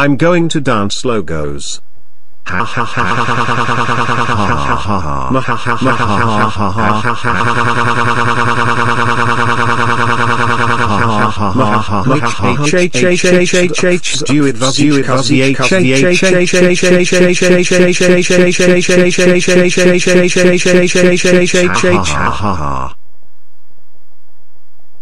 I'm going to dance logos.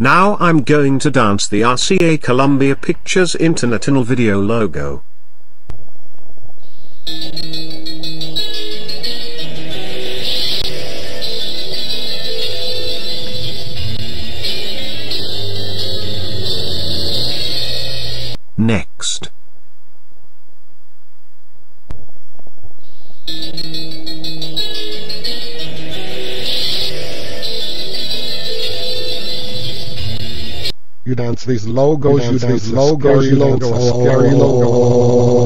now I'm going to dance the RCA Columbia Pictures International Video logo. You dance these logos, you dance these logos, you dance a scary logo.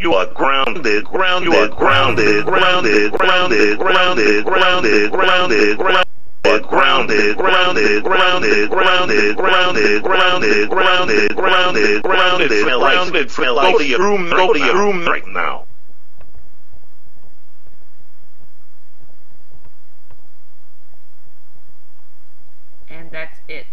You are grounded, grounded, you are grounded, grounded, grounded, grounded, grounded, grounded, grounded. Grounded, grounded, grounded, grounded, grounded, grounded, grounded, grounded, grounded, grounded, Go to your room, go to your room right now. And that's it.